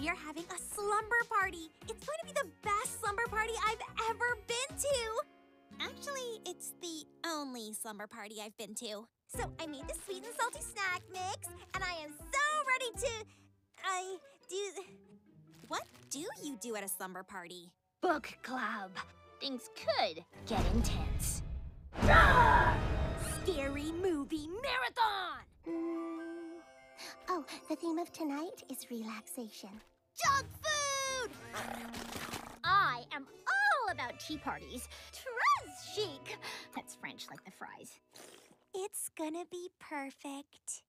We are having a slumber party. It's going to be the best slumber party I've ever been to. Actually, it's the only slumber party I've been to. So I made this sweet and salty snack mix, and I am so ready to. I do. What do you do at a slumber party? Book club. Things could get intense. Scary movie marathon! Mm. Oh, the theme of tonight is relaxation. Junk food! I am all about tea parties. Très chic. That's French like the fries. It's gonna be perfect.